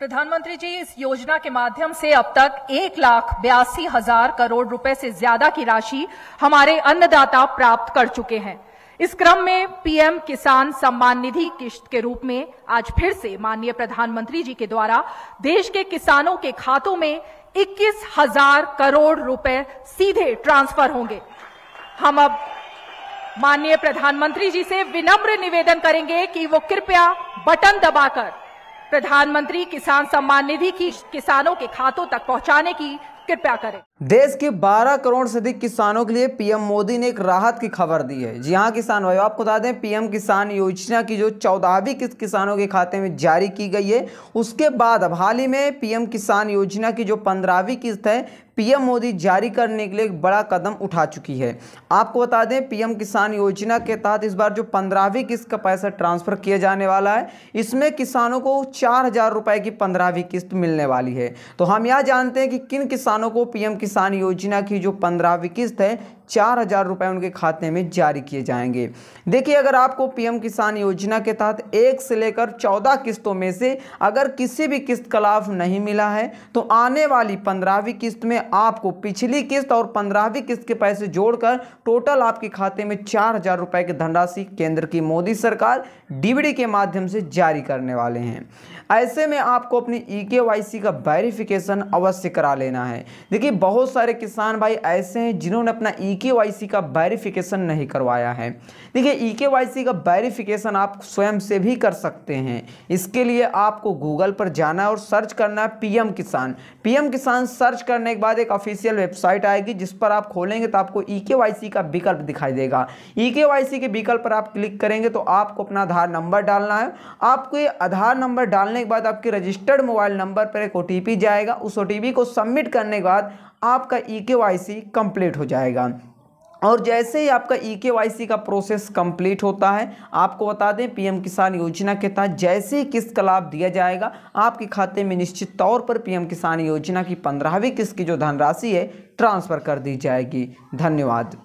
प्रधानमंत्री जी, इस योजना के माध्यम से अब तक एक लाख बयासी हज़ार करोड़ रुपए से ज़्यादा की राशि हमारे अन्नदाता प्राप्त कर चुके हैं। इस क्रम में पीएम किसान सम्मान निधि किश्त के रूप में आज फिर से माननीय प्रधानमंत्री जी के द्वारा देश के किसानों के खातों में इक्कीस हज़ार करोड़ रुपए सीधे ट्रांसफ़र होंगे। हम अब माननीय प्रधानमंत्री जी से विनम्र निवेदन करेंगे कि वो कृपया बटन दबाकर प्रधानमंत्री किसान सम्मान निधि की किसानों के खातों तक पहुँचाने की कृपया करें। देश के 12 करोड़ से अधिक किसानों के लिए पीएम मोदी ने एक राहत की खबर दी है। जी हाँ किसान भाई आपको बता दें, पीएम किसान योजना की जो चौदहवीं किस्त किसानों के खाते में जारी की गई है, उसके बाद अब हाल ही में पीएम किसान योजना की जो पंद्रहवीं किस्त है पीएम मोदी जारी करने के लिए एक बड़ा कदम उठा चुकी है। आपको बता दें, पीएम किसान योजना के तहत इस बार जो पंद्रहवीं किस्त का पैसा ट्रांसफ़र किया जाने वाला है, इसमें किसानों को चार हज़ार रुपए की पंद्रहवीं किस्त मिलने वाली है। तो हम यह जानते हैं कि किन किसानों को पीएम किसान योजना की जो पंद्रहवीं किस्त है चार हज़ार रुपये उनके खाते में जारी किए जाएँगे। देखिए, अगर आपको पीएम किसान योजना के तहत एक से लेकर चौदह किस्तों में से अगर किसी भी किस्त का लाभ नहीं मिला है तो आने वाली पंद्रहवीं किस्त में आपको पिछली किस्त और पंद्रहवीं किस्त के पैसे जोड़कर टोटल आपके खाते में चार हज़ार रुपये की धनराशि केंद्र की मोदी सरकार डीबीडी के माध्यम से जारी करने वाले हैं। ऐसे में आपको अपनी ई के का वेरिफिकेशन अवश्य करा लेना है। देखिए, बहुत सारे किसान भाई ऐसे हैं जिन्होंने अपना ई के का वेरिफिकेशन नहीं करवाया है। देखिए ई के का वेरिफिकेशन आप स्वयं से भी कर सकते हैं। इसके लिए आपको गूगल पर जाना है और सर्च करना है पीएम किसान पीएम किसान सर्च करने के बाद एक ऑफिशियल वेबसाइट आएगी, जिस पर आप खोलेंगे तो आपको ई के का विकल्प दिखाई देगा। ई के विकल्प पर आप क्लिक करेंगे तो आपको अपना आधार नंबर डालना है। आपको आधार नंबर डालने के बाद आपके रजिस्टर्ड मोबाइल नंबर पर एक ओटीपी जाएगा। उस ओटीपी को सबमिट करने के बाद आपका ई के वाई सी कंप्लीट हो जाएगा। और जैसे ही आपका ई के वाई सी का प्रोसेस कंप्लीट होता है, आपको बता दें पीएम किसान योजना के तहत जैसे ही किस्त का लाभ दिया जाएगा, आपके खाते में निश्चित तौर पर पीएम किसान योजना की पंद्रहवीं किस्त की जो धनराशि है ट्रांसफ़र कर दी जाएगी। धन्यवाद।